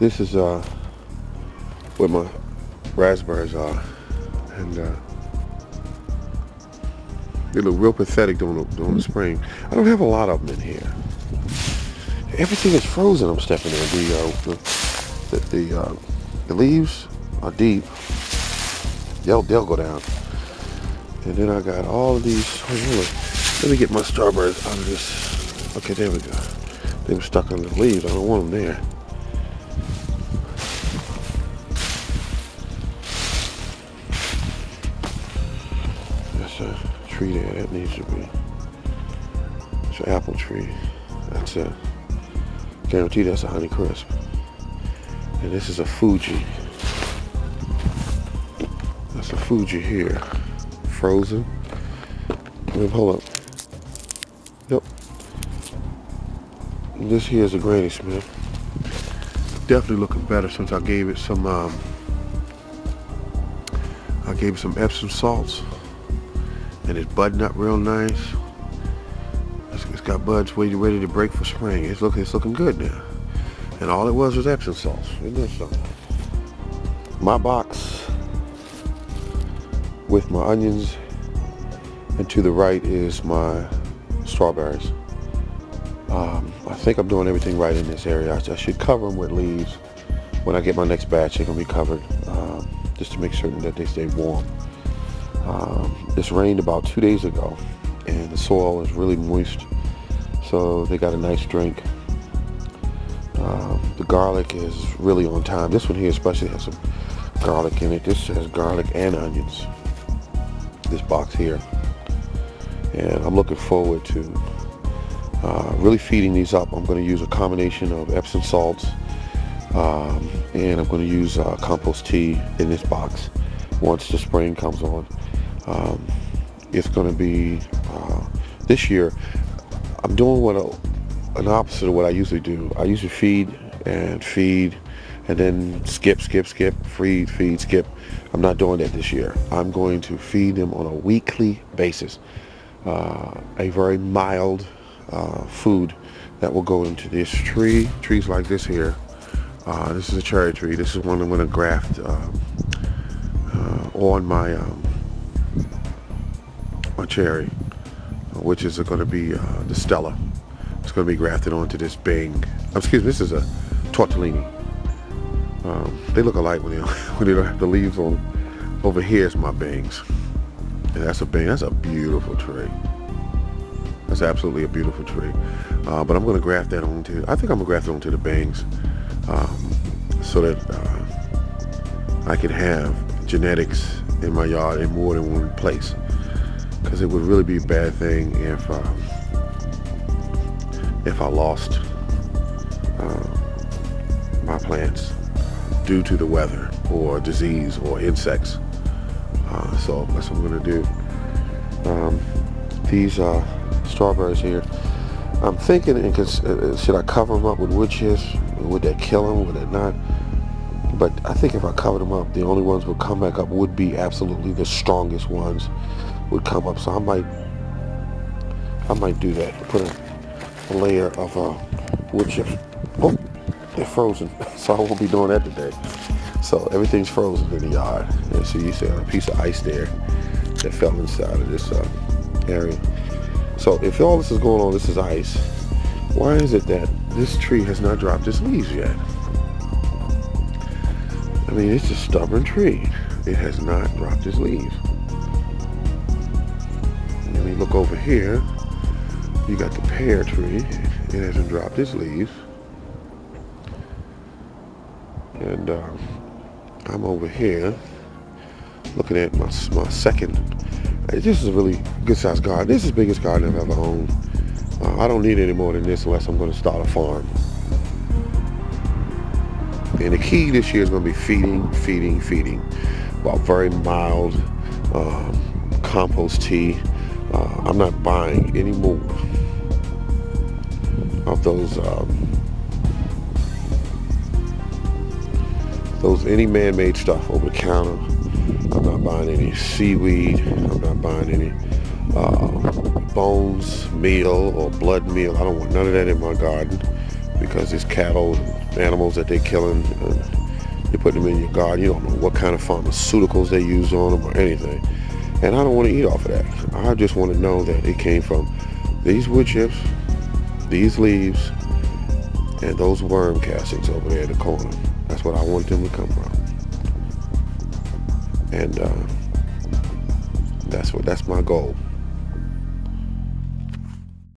This is uh, where my raspberries are. And uh, they look real pathetic during the, during the spring. I don't have a lot of them in here. Everything is frozen I'm stepping in. The, uh, the, the, uh, the leaves are deep. They'll, they'll go down. And then I got all of these. Let me get my strawberries out of this. Okay, there we go. They were stuck on the leaves. I don't want them there. A tree there. That needs to be. It's an apple tree. That's a. Guarantee that's a Honey Crisp. And this is a Fuji. That's a Fuji here. Frozen. Wait, hold up. Yep. This here is a Granny Smith. Definitely looking better since I gave it some um, I gave it some Epsom salts. And it's budding up real nice. It's, it's got buds ready, ready to break for spring. It's looking it's looking good now. And all it was was Epsom salts. Isn't that something? My box with my onions and to the right is my strawberries. Um, I think I'm doing everything right in this area. I, I, should cover them with leaves. When I get my next batch, they're going to be covered um, just to make certain that they stay warm. Um, this rained about two days ago and the soil is really moist so they got a nice drink. Um, the garlic is really on time. This one here especially has some garlic in it. This has garlic and onions. This box here. And I'm looking forward to uh, really feeding these up. I'm going to use a combination of Epsom salts um, and I'm going to use uh, compost tea in this box once the spring comes on. Um, it's going to be uh, this year I'm doing what a, an opposite of what I usually do. I usually feed and feed and then skip, skip, skip, feed, feed, skip. I'm not doing that this year. I'm going to feed them on a weekly basis. Uh, a very mild uh, food that will go into this tree. Trees like this here. Uh, this is a cherry tree. This is one I'm going to graft uh, uh, on my um, cherry, which is going to be uh, the Stella. It's going to be grafted onto this Bing. Oh, excuse me, this is a tortellini. Um, they look alike when they, when they don't have the leaves on. Over here is my Bings. And that's a Bing. That's a beautiful tree. That's absolutely a beautiful tree. Uh, but I'm going to graft that onto, I think I'm going to graft it onto the Bings um, so that uh, I can have genetics in my yard in more than one place. Because it would really be a bad thing if uh, if I lost uh, my plants due to the weather or disease or insects. Uh, so that's what I'm going to do. Um, these uh, strawberries here. I'm thinking, uh, should I cover them up with wood chips? Would that kill them? Would it not? But I think if I covered them up, the only ones would come back up would be absolutely the strongest ones would come up. So I might, I might do that. Put a, a layer of uh, wood chips. Oh, they're frozen, so I won't be doing that today. So everything's frozen in the yard. And so you see a piece of ice there that fell inside of this uh, area. So if all this is going on, this is ice, why is it that this tree has not dropped its leaves yet? I mean, it's a stubborn tree. It has not dropped its leaves. Look over here. You got the pear tree. It hasn't dropped its leaves. And uh, I'm over here looking at my, my second this is a really good sized garden. This is the biggest garden I've ever owned. Uh, I don't need any more than this unless I'm going to start a farm. And the key this year is going to be feeding, feeding, feeding. About very mild um, compost tea. Uh, I'm not buying any more of those um, those any man-made stuff over the counter I'm not buying any seaweed. I'm not buying any uh, bones meal or blood meal. I don't want none of that in my garden because these cattle, animals that they're killing. you put them in your garden. You don't know what kind of pharmaceuticals they use on them or anything. And I don't want to eat off of that. I just want to know that it came from these wood chips, these leaves, and those worm castings over there in the corner. That's what I want them to come from. And uh, that's what that's my goal.